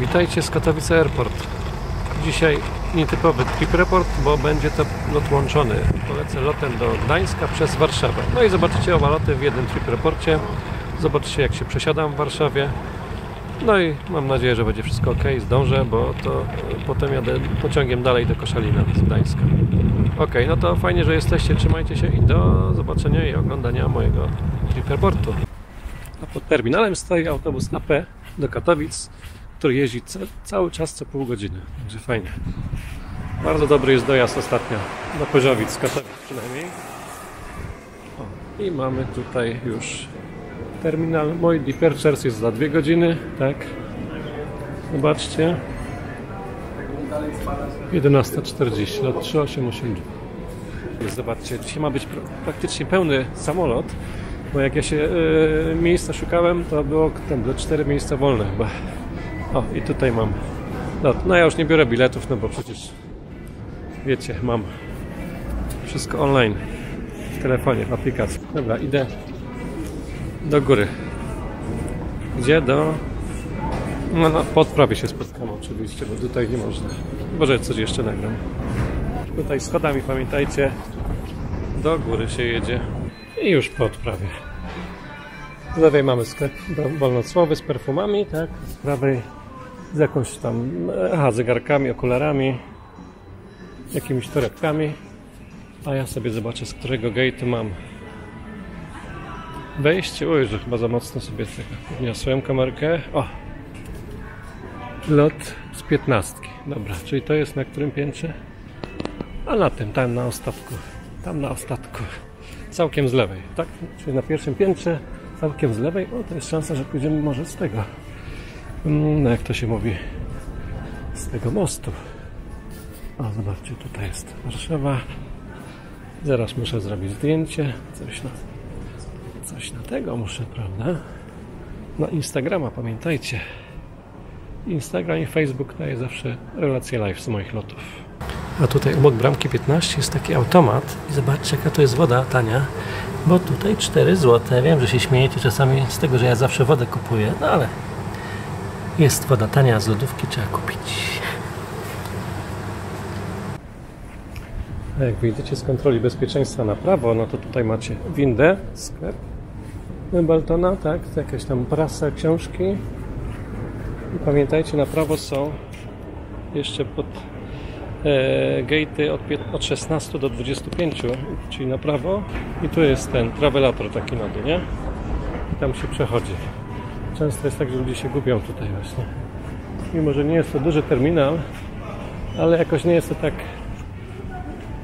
Witajcie z Katowice Airport. Dzisiaj nietypowy trip report, bo będzie to lot łączony. Polecę lotem do Gdańska przez Warszawę. No i zobaczycie oba loty w jednym trip reporcie. Zobaczycie jak się przesiadam w Warszawie. No i mam nadzieję, że będzie wszystko ok, zdążę, bo to e, potem jadę pociągiem dalej do Koszalina z Gdańska. Ok, no to fajnie, że jesteście, trzymajcie się i do zobaczenia i oglądania mojego trip reportu. A pod terminalem stoi autobus AP do Katowic, który jeździ ca cały czas co pół godziny. Także fajnie. Bardzo dobry jest dojazd ostatnio do Pyrzowic z Katowic przynajmniej. O, I mamy tutaj już terminal. Mój departures jest za dwie godziny, tak? Zobaczcie. 11.40, lot 3882. Zobaczcie, dzisiaj ma być pra- praktycznie pełny samolot, bo jak ja się e, miejsca szukałem, to było tam do 4 miejsca wolne chyba. O, i tutaj mam lot. No ja już nie biorę biletów, no bo przecież wiecie, mam wszystko online w telefonie, w aplikacji. Dobra, idę do góry. Gdzie? Do... No, no pod prawie się spotkamy oczywiście, bo tutaj nie można. Może coś jeszcze nagram. Tutaj schodami pamiętajcie, do góry się jedzie i już po odprawie. Z lewej mamy sklep wolnocłowy z perfumami, tak? Z prawej z jakąś tam, aha, zegarkami, okularami, jakimiś torebkami. A ja sobie zobaczę, z którego gate'u mam wejście. Oj, że chyba za mocno sobie tego podniosłem kamerkę. O! Lot z piętnastki. Dobra, czyli to jest na którym piętrze? A na tym, tam na ostatku. Tam na ostatku. Całkiem z lewej, tak? Czyli na pierwszym piętrze, całkiem z lewej. O, to jest szansa, że pójdziemy może z tego. Mm, No jak to się mówi? Z tego mostu. O, zobaczcie, tutaj jest Warszawa. Zaraz muszę zrobić zdjęcie. Coś na, coś na tego muszę, prawda? Na Instagrama, pamiętajcie. Instagram i Facebook daje zawsze relacje live z moich lotów. A tutaj obok bramki 15 jest taki automat i zobaczcie jaka to jest woda tania, bo tutaj 4 zł. Wiem, że się śmiejecie czasami z tego, że ja zawsze wodę kupuję, no ale jest woda tania, z lodówki trzeba kupić. A jak wyjdziecie z kontroli bezpieczeństwa na prawo, no to tutaj macie windę, sklep Baltona, tak, jakaś tam prasa, książki. I pamiętajcie, na prawo są jeszcze pod gatey od, od 16 do 25, czyli na prawo. I tu jest ten travelator taki dół, nie? I tam się przechodzi. Często jest tak, że ludzie się gubią tutaj właśnie. Mimo, że nie jest to duży terminal, ale jakoś nie jest to tak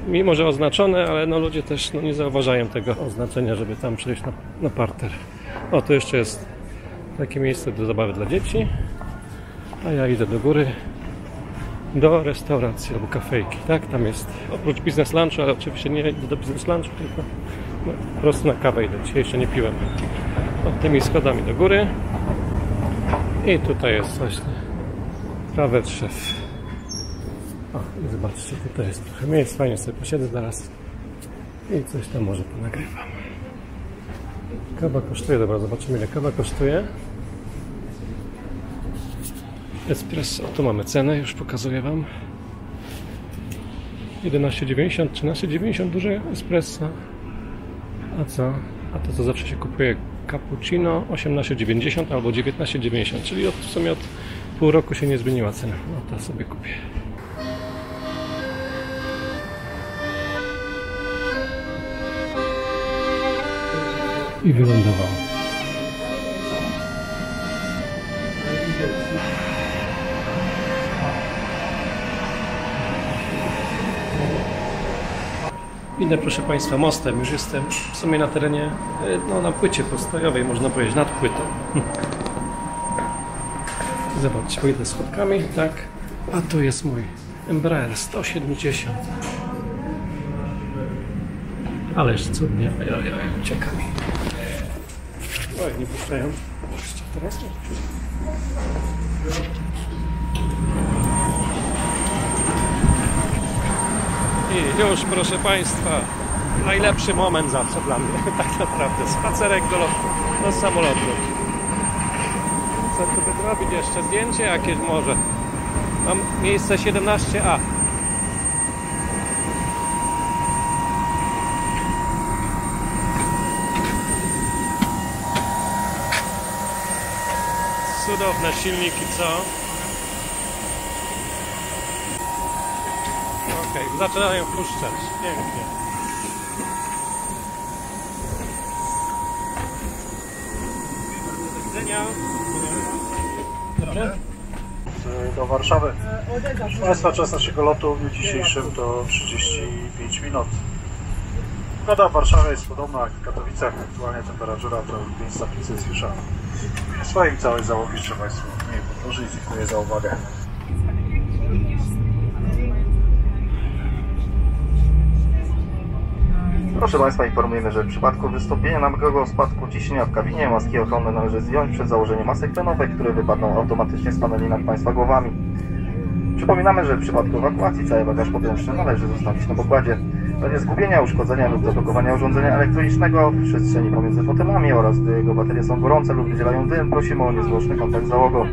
mimo, że oznaczone, ale no ludzie też no, nie zauważają tego oznaczenia, żeby tam przejść na, na parter. O, tu jeszcze jest takie miejsce do zabawy dla dzieci, a ja idę do góry do restauracji albo kafejki, tak? Tam jest oprócz biznes lunchu, ale oczywiście nie do biznes lunchu, tylko no, po prostu na kawę idę. Dzisiaj jeszcze nie piłem. O, tymi schodami do góry i tutaj jest właśnie prawe drzew. O, i zobaczcie, tutaj jest trochę miejsc, fajnie sobie posiedzę zaraz i coś tam może ponagrywam. Kawa kosztuje, dobra, zobaczymy ile kawa kosztuje. Espresso, tu mamy cenę, już pokazuję Wam. 11,90, 13,90 duże espresso. A co? A to co zawsze się kupuje cappuccino 18,90 albo 19,90, czyli od, w sumie od pół roku się nie zmieniła cena. No to sobie kupię. I wylądował. Idę proszę Państwa mostem, już jestem w sumie na terenie, e, no na płycie postojowej, można powiedzieć, nad płytą. Zobaczcie, pójdę schodkami, tak, a tu jest mój Embraer 170. Ależ cudnie, oj, oj, oj, ucieka. Oj, nie puszczają. Teraz. I już, proszę Państwa, najlepszy moment zawsze dla mnie, tak naprawdę. Spacerek do, lot- do samolotu. Co tu zrobić jeszcze? Zdjęcie jakieś może. Mam miejsce 17A. Cudowne silniki, co? Okej, zaczynają puszczać. Pięknie. Do widzenia. Dobry. do Warszawy. Proszę Państwa, czas naszego lotu w dniu dzisiejszym to 35 minut. Pogoda w Warszawie jest podobna jak w Katowicach. Aktualnie temperatura to 5 stopni Celsjusza. W swoim całej załogi życzę Państwu miłej podróży dziękuję za uwagę. Proszę Państwa, informujemy, że w przypadku wystąpienia nagłego spadku ciśnienia w kabinie maski ochronne należy zdjąć przed założeniem masek tlenowych, które wypadną automatycznie z paneli nad Państwa głowami. Przypominamy, że w przypadku ewakuacji cały bagaż podręczny należy zostawić na pokładzie. W razie zgubienia, uszkodzenia lub zablokowania urządzenia elektronicznego w przestrzeni pomiędzy fotelami oraz gdy jego baterie są gorące lub wydzielają dym, prosimy o niezwłoczny kontakt z załogą.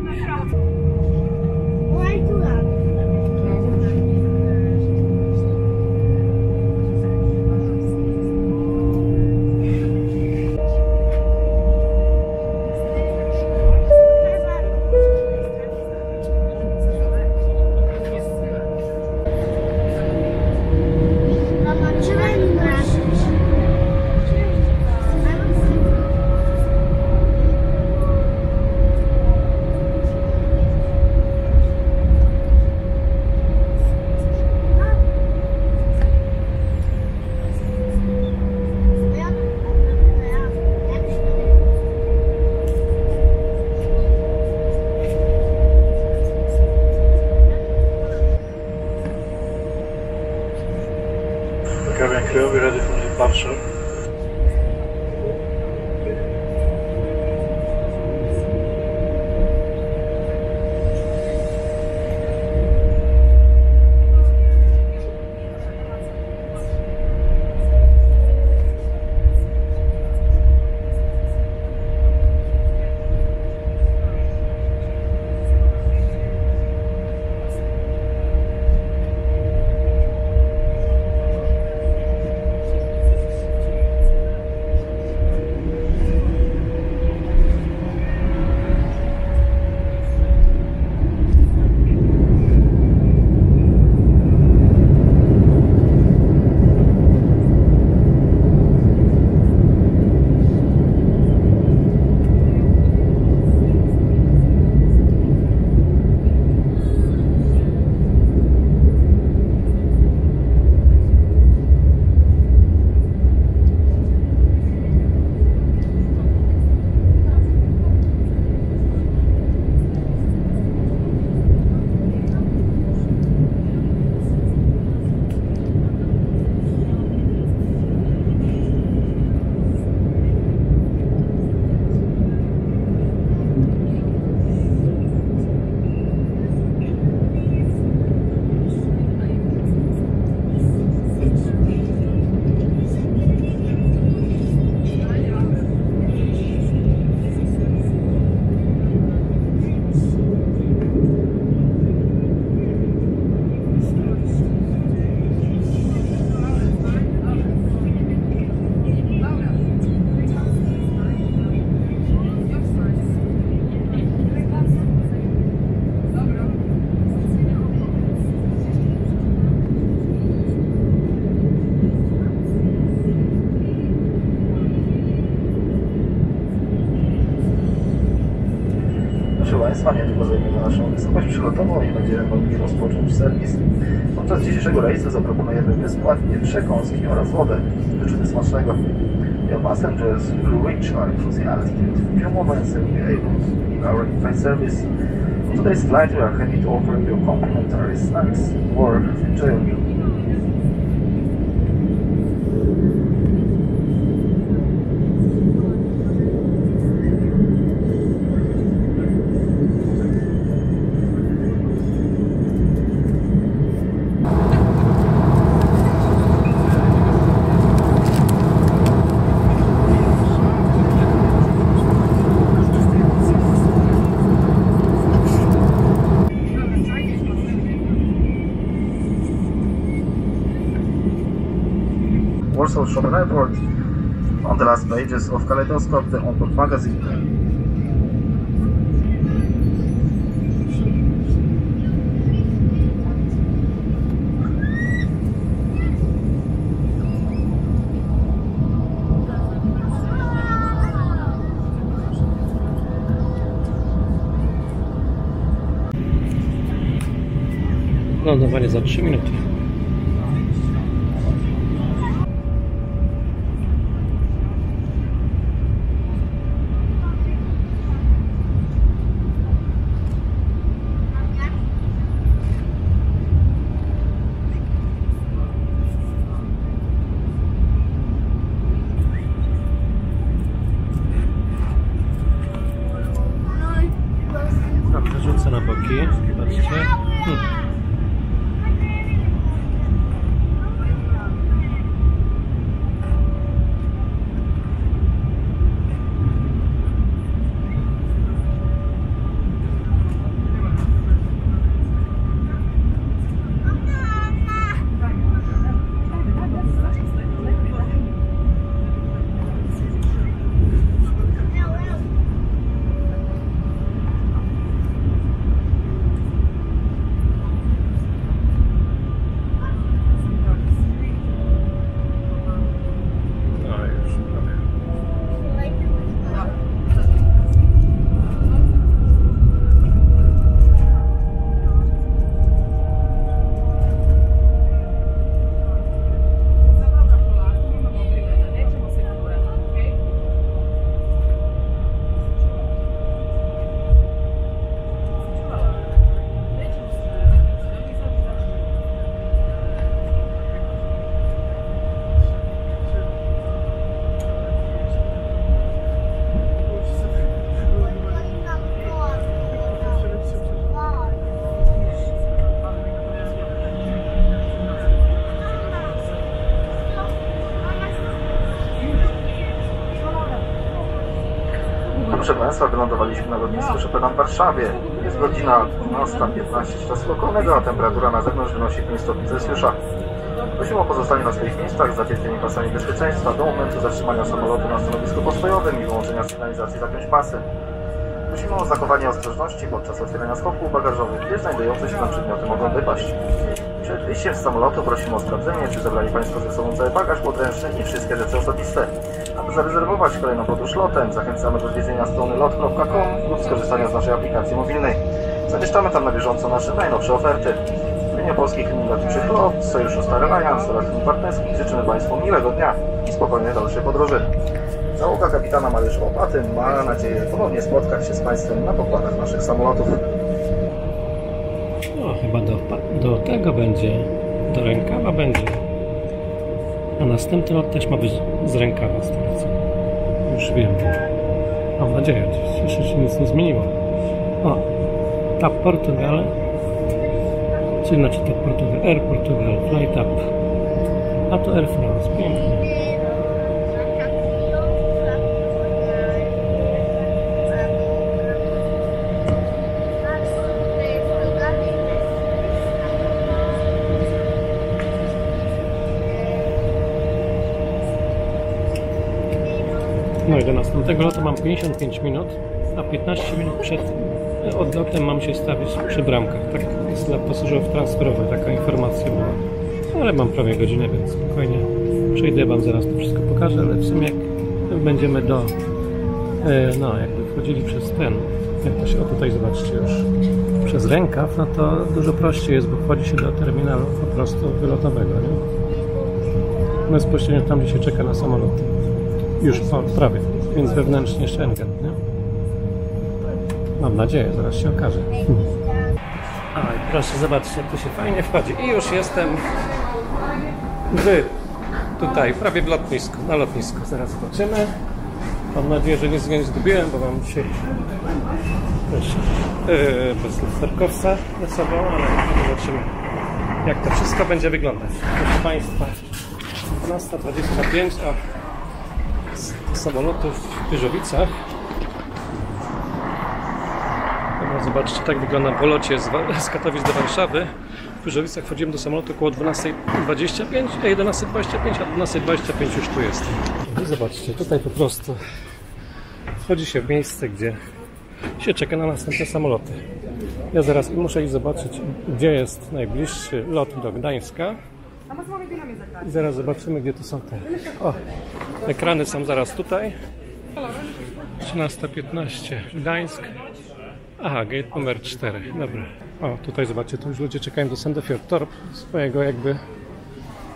Przylotową i będziemy mogli rozpocząć serwis. Podczas dzisiejszego rejsu zaproponujemy bezpłatnie przekąski oraz wodę. Życzymy smacznego. Your passengers will reach our altitude in few moments and be able to begin our in-flight service. On today's flight, we are happy to offer you complimentary snacks or enjoy a meal. Warsaw Shuttle Airport. On the last pages of Kaleidoscope, the Onboard magazine. Lądowanie er za 3 minuty. Proszę Państwa, wylądowaliśmy na lotnisku Chopina w Warszawie. Jest godzina 12.15 czasu lokalnego, a temperatura na zewnątrz wynosi 5 stopni Celsjusza. Prosimy o pozostanie na swoich miejscach z pasami bezpieczeństwa do momentu zatrzymania samolotu na stanowisku postojowym i wyłączenia sygnalizacji zapiąć pasy. Prosimy o zachowanie ostrożności podczas otwierania schowków bagażowych, gdyż znajdujące się tam przedmioty mogą wypaść. Przed wyjściem z samolotu prosimy o sprawdzenie, czy zabrali Państwo ze sobą cały bagaż podręczny i wszystkie rzeczy osobiste. Zarezerwować kolejną podróż lotem, zachęcamy do odwiedzenia strony lot.com lub skorzystania z naszej aplikacji mobilnej. Zamieszczamy tam na bieżąco nasze najnowsze oferty. W imieniu polskich linii lotniczych LOT, Sojuszu Star Alliance oraz linii partnerskich życzymy Państwu miłego dnia i spokojnej dalszej podróży. Załoga kapitana Mariusz Łopaty ma nadzieję ponownie spotkać się z Państwem na pokładach naszych samolotów. No, chyba do, do tego będzie. Do rękawa będzie. A następny lot też ma być z rękawa, co już wiem. Mam nadzieję, że się nic nie zmieniło. O, TAP Portugal. Czy znaczy TAP Portugal? Air Portugal, Fly TAP. A to Air France, pięknie. No i do następnego lotu mam 55 minut, a 15 minut przed odlotem mam się stawić przy bramkach. Tak jest dla pasażerów transferowych, taka informacja była. Ale mam prawie godzinę, więc spokojnie przejdę Wam zaraz to wszystko pokażę, ale w sumie jak będziemy do, e, no jakby wchodzili przez ten, jak to się, o tutaj zobaczcie już, przez rękaw, no to dużo prościej jest, bo wchodzi się do terminalu po prostu wylotowego, nie? Bezpośrednio tam, gdzie się czeka na samolot. Już po, prawie, więc wewnętrznie Schengen, nie? Mam nadzieję, zaraz się okaże. A i proszę, zobaczcie, tu się fajnie wchodzi. I już jestem w, tutaj, prawie w lotnisku, na lotnisku. Zaraz zobaczymy. Mam nadzieję, że nic nie zgubiłem, bo mam dzisiaj też yy, bez lusterkowca ze sobą, ale zobaczymy, jak to wszystko będzie wyglądać. Proszę Państwa, 12.25, a z samolotów w Pyrzowicach. No, zobaczcie, tak wygląda po locie z, z Katowic do Warszawy. W Pyrzowisach wchodziłem do samolotu około 12.25, a 11.25, a 12.25 już tu jestem. I zobaczcie, tutaj po prostu wchodzi się w miejsce, gdzie się czeka na następne samoloty. Ja zaraz muszę iść zobaczyć, gdzie jest najbliższy lot do Gdańska. I zaraz zobaczymy, gdzie tu są te. O, ekrany są zaraz tutaj. 13.15 Gdańsk. Aha, gate numer 4. Dobra. O, tutaj zobaczcie, tu już ludzie czekają do Sandefjord Torp z mojego jakby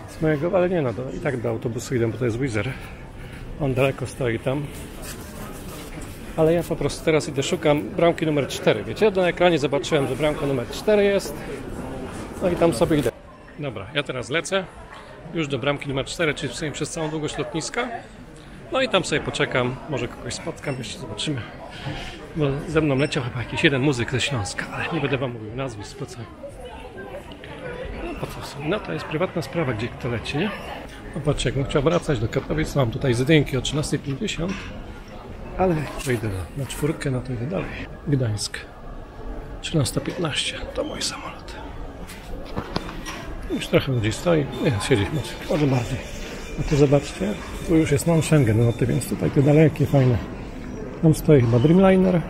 z mojego, ale nie no, do, i tak do autobusu idę, bo to jest Wizer. On daleko stoi tam. Ale ja po prostu teraz idę, szukam bramki numer 4. Wiecie, na ekranie zobaczyłem, że bramka numer 4 jest. No i tam sobie idę. Dobra, ja teraz lecę już do bramki numer 4, czyli w sumie przez całą długość lotniska. No i tam sobie poczekam, może kogoś spotkam, jeszcze zobaczymy. Bo ze mną leciał chyba jakiś jeden muzyk ze Śląska, ale nie będę wam mówił nazwisk, po co. No po co? No to jest prywatna sprawa, gdzie kto leci, nie? No patrzcie, jakbym chciał wracać do Katowic, mam tutaj zdjęki o 13.50, ale jak wejdę na, na czwórkę, no to idę dalej. Gdańsk. 13.15 to mój samolot. Już trochę ludzi stoi. Nie, siedzi może, może bardziej. A tu zobaczcie, tu już jest non-Schengen loty, więc tutaj te dalekie, fajne. Tam stoi chyba Dreamliner,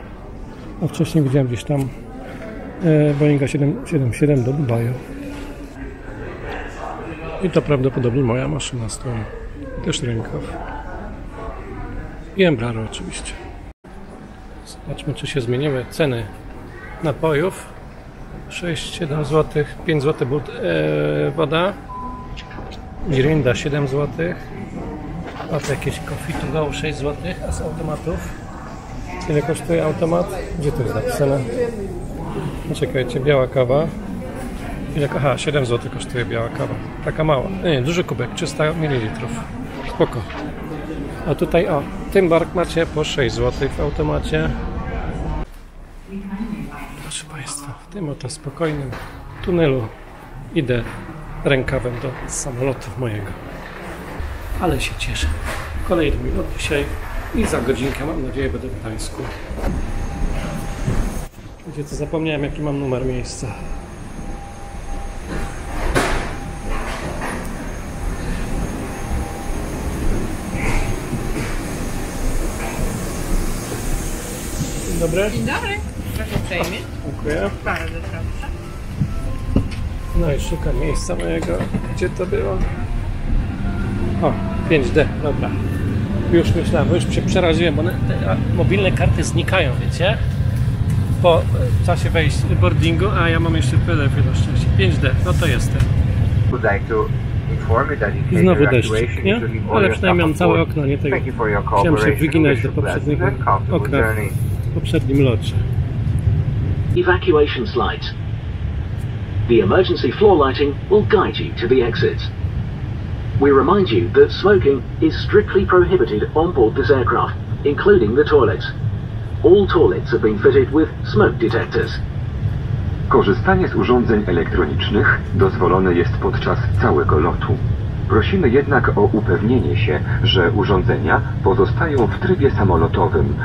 a wcześniej widziałem gdzieś tam e, Boeinga 777 do Dubaju. I to prawdopodobnie moja maszyna tą też rękaw. I Embraer oczywiście. Zobaczmy, czy się zmieniły ceny napojów. 6, 7 zł, 5 zł but, e, woda. Mirinda 7 zł. A to jakieś coffee to go 6 zł, a z automatów. Ile kosztuje automat? Gdzie to jest napisane? Czekajcie, biała kawa. Ile, aha, 7 zł kosztuje biała kawa. Taka mała. Nie, nie, duży kubek, 300 ml. Spoko. A tutaj, o, Tymbark macie po 6 zł w automacie. Proszę Państwa, w tym oto spokojnym tunelu idę rękawem do samolotu mojego. Ale się cieszę. Kolejny mój dzisiaj i za godzinkę, mam nadzieję, będę w Gdańsku. Wiecie co, zapomniałem jaki mam numer miejsca. Dzień dobry. Dzień dobry. Proszę. Dziękuję. Bardzo proszę. No i szukam miejsca mojego. Gdzie to było? O, 5D, dobra. Już myślałem, bo już się przeraziłem, bo te mobilne karty znikają, wiecie? Po e, czasie wejść boardingu, a ja mam jeszcze PDF na szczęście. 5D, no to jestem. Znowu deszcz, nie? Ale przynajmniej mam całe okno, nie tego. Your Chciałem się wyginać do poprzedniego okna w poprzednim locie. Evacuation slides. The emergency floor lighting will guide you to the exits. We remind you that smoking is strictly prohibited on board this aircraft, including the toilets. All toilets have been fitted with smoke detectors. Korzystanie z urządzeń elektronicznych dozwolone jest podczas całego lotu. Prosimy jednak o upewnienie się, że urządzenia pozostają w trybie samolotowym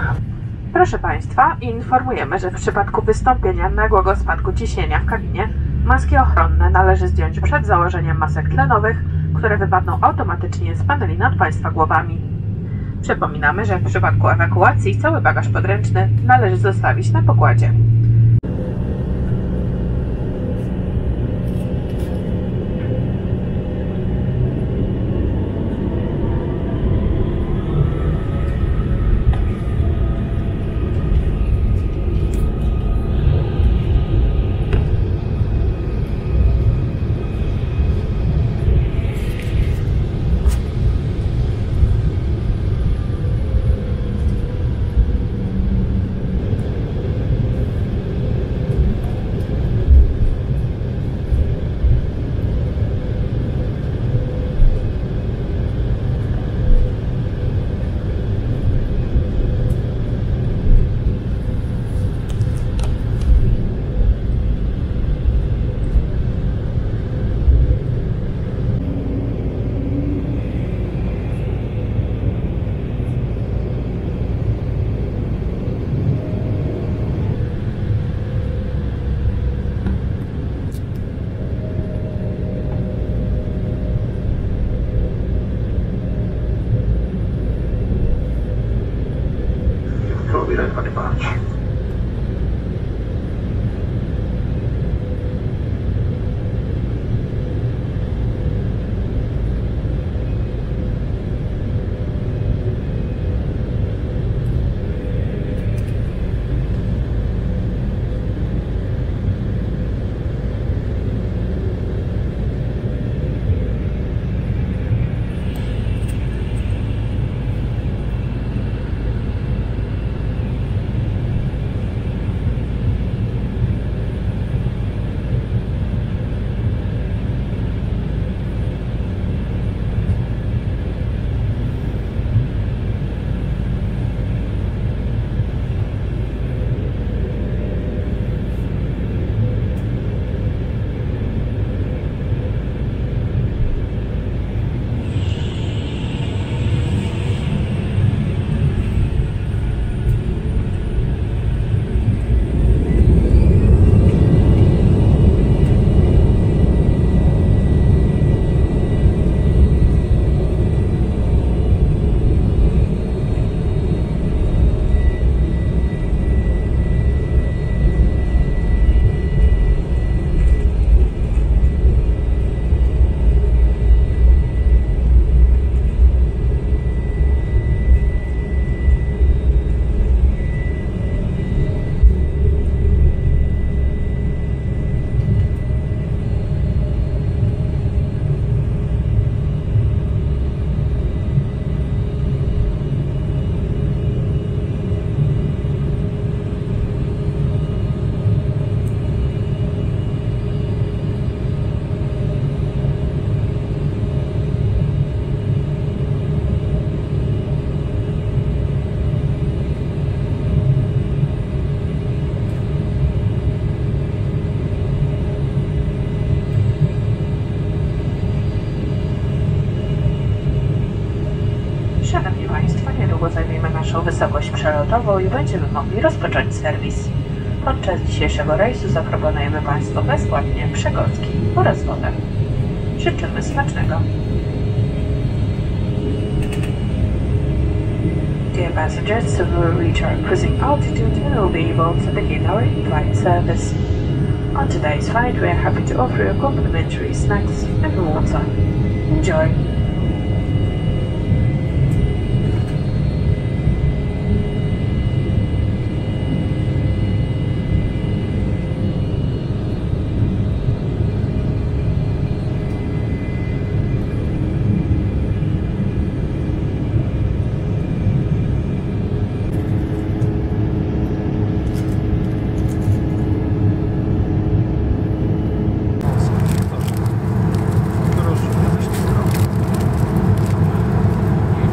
Proszę Państwa, informujemy, że w przypadku wystąpienia nagłego spadku ciśnienia w kabinie maski ochronne należy zdjąć przed założeniem masek tlenowych, które wypadną automatycznie z paneli nad Państwa głowami. Przypominamy, że w przypadku ewakuacji cały bagaż podręczny należy zostawić na pokładzie. Wysokość przelotową i będziemy mogli rozpocząć serwis. Podczas dzisiejszego rejsu zaproponujemy Państwu bezpłatnie przegąski oraz wodę. Życzymy smacznego. Dear passengers, soon we will reach our cruising altitude and will be able to begin our in-flight service. On today's flight, we are happy to offer you complimentary snacks and water. Enjoy!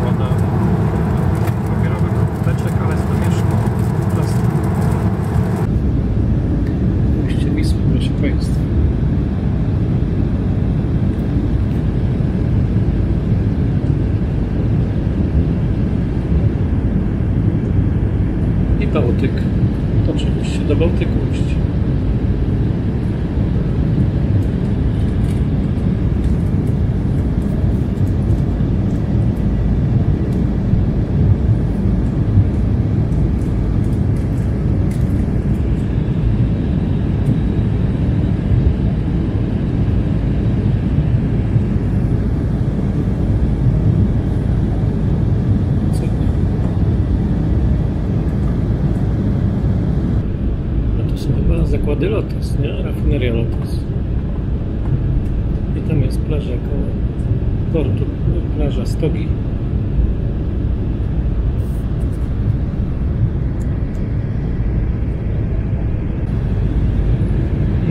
Woda, papierowy kubeczek, ale z domieszką plastiku. Oczywiście Wisły, proszę Państwa. I Bałtyk. Oczywiście do Bałtyku iść. Cudnie. A to są Lotos, nie? Rafineria Lotos. I tam jest plaża koło portu, plaża Stogi.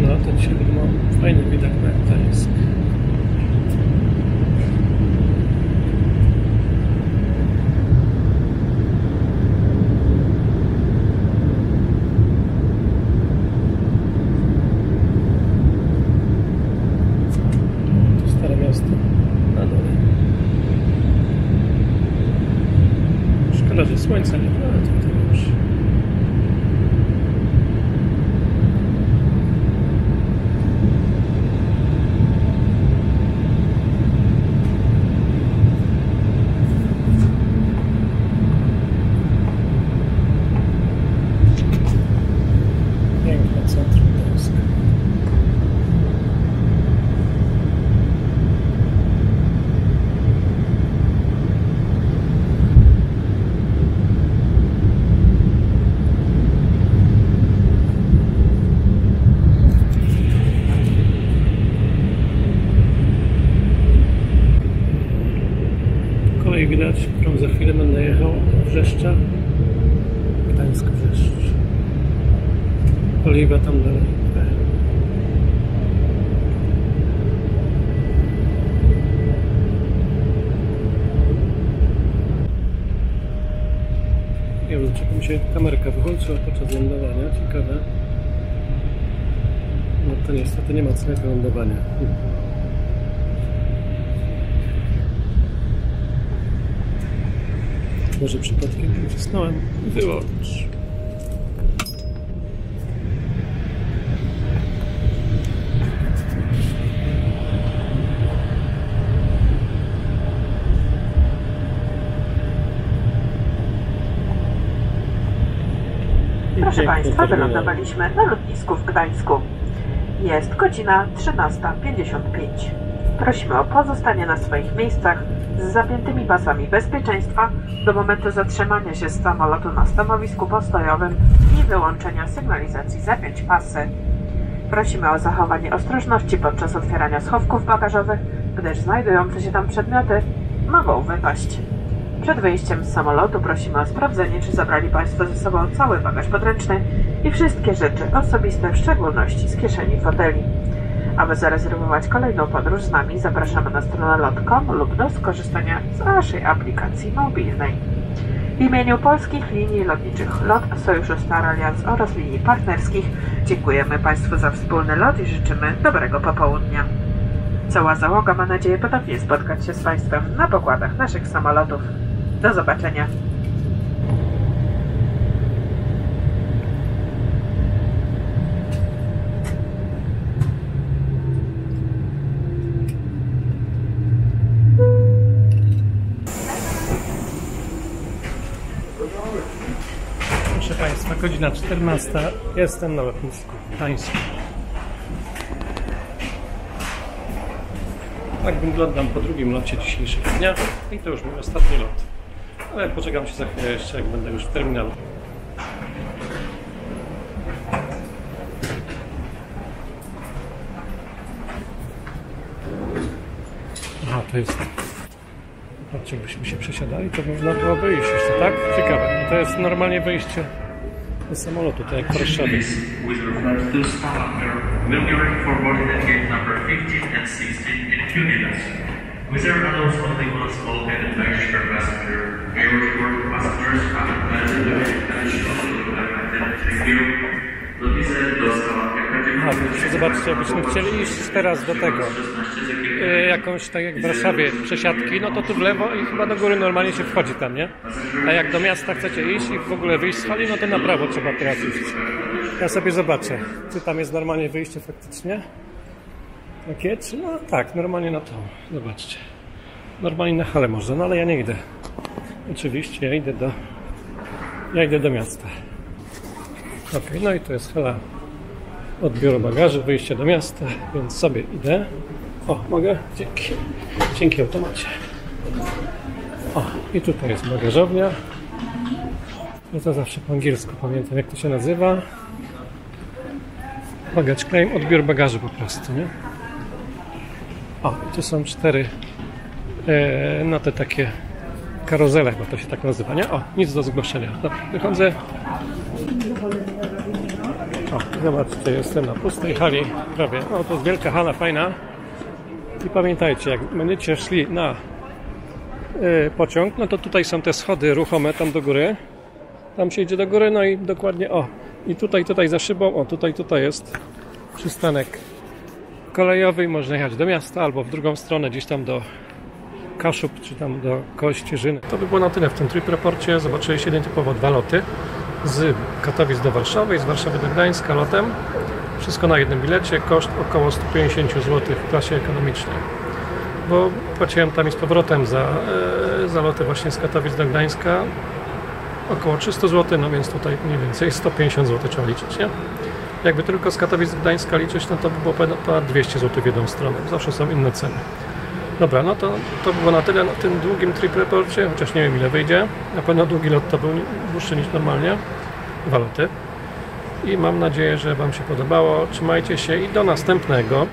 No to dzisiaj mam fajny widok na Gdańsk. To stare miasto na dole. Szkoda, że słońca nie ma, ale to, to już. chwilę będę jechał do Wrzeszcza. Gdańsk Wrzeszcz. Oliwa tam dalej. Nie mi się kamerka wyłączyła podczas lądowania. Ciekawe. No to niestety nie ma całego lądowania. Może przypadkiem nacisnąłem wyłącz. Proszę Państwa, wylądowaliśmy na lotnisku w Gdańsku. Jest godzina 13.55. Prosimy o pozostanie na swoich miejscach z zapiętymi pasami bezpieczeństwa do momentu zatrzymania się z samolotu na stanowisku postojowym i wyłączenia sygnalizacji zapiąć pasy. Prosimy o zachowanie ostrożności podczas otwierania schowków bagażowych, gdyż znajdujące się tam przedmioty mogą wypaść. Przed wyjściem z samolotu prosimy o sprawdzenie, czy zabrali Państwo ze sobą cały bagaż podręczny i wszystkie rzeczy osobiste, w szczególności z kieszeni foteli. Aby zarezerwować kolejną podróż z nami, zapraszamy na stronę lot.com lub do skorzystania z naszej aplikacji mobilnej. W imieniu polskich linii lotniczych LOT, Sojuszu Star Alliance oraz linii partnerskich dziękujemy Państwu za wspólny lot i życzymy dobrego popołudnia. Cała załoga ma nadzieję ponownie spotkać się z Państwem na pokładach naszych samolotów. Do zobaczenia. Proszę Państwa, godzina 14. Jestem na lotnisku w Gdańsku. Tak wyglądam po drugim locie dzisiejszego dnia i to już mój ostatni lot. Ale poczekam się za chwilę jeszcze, jak będę już w terminalu. Aha, to jest... Patrzcie, jakbyśmy się przesiadali, to można było wyjść jeszcze, tak? Ciekawe. To jest normalnie wyjście do samolotu, tak jak w Warszawie. will for boarding at gate number 15 and 16 in Air allows only one small cabin baggage per passenger. Priority boarding passengers have a to the Stavanger Aha, to jeszcze zobaczcie, jakbyśmy chcieli iść teraz do tego, e, jakąś, tak jak w Warszawie, przesiadki, no to tu w lewo i chyba do góry normalnie się wchodzi tam, nie? A jak do miasta chcecie iść i w ogóle wyjść z hali, no to na prawo trzeba teraz iść. Ja sobie zobaczę, czy tam jest normalnie wyjście faktycznie. Takie, czy no tak, normalnie na to. Zobaczcie. Normalnie na halę można, no ale ja nie idę. Oczywiście, ja idę do, ja idę do miasta. Ok, no i to jest hala odbioru bagaży, wyjście do miasta, więc sobie idę. O, mogę? Dzięki. Dzięki automacie. O, i tutaj jest bagażownia. Ja to zawsze po angielsku pamiętam, jak to się nazywa. Baggage claim, odbiór bagaży po prostu, nie? O, tu są cztery e, no te takie karozele, bo to się tak nazywa, nie? O, nic do zgłoszenia. Dobra, wychodzę. O, zobaczcie, jestem na pustej hali prawie. O, to jest wielka hala, fajna. I pamiętajcie, jak będziecie szli na y, pociąg, no to tutaj są te schody ruchome tam do góry. Tam się idzie do góry, no i dokładnie, o, i tutaj, tutaj za szybą, o, tutaj, tutaj jest przystanek kolejowy i można jechać do miasta albo w drugą stronę, gdzieś tam do Kaszub, czy tam do Kościerzyny. To by było na tyle w tym trip raporcie. Zobaczyliście typowo dwa loty z Katowic do Warszawy i z Warszawy do Gdańska lotem. Wszystko na jednym bilecie, koszt około 150 zł w klasie ekonomicznej. Bo płaciłem tam i z powrotem za, e, za loty właśnie z Katowic do Gdańska około 300 zł, no więc tutaj mniej więcej 150 zł trzeba liczyć, nie? Jakby tylko z Katowic do Gdańska liczyć, no to by było ponad- ponad 200 zł w jedną stronę. Zawsze są inne ceny. Dobra, no to, to było na tyle na tym długim trip reporcie, chociaż nie wiem ile wyjdzie. Na pewno długi lot to był dłuższy niż normalnie. Dwa loty. I mam nadzieję, że Wam się podobało. Trzymajcie się i do następnego.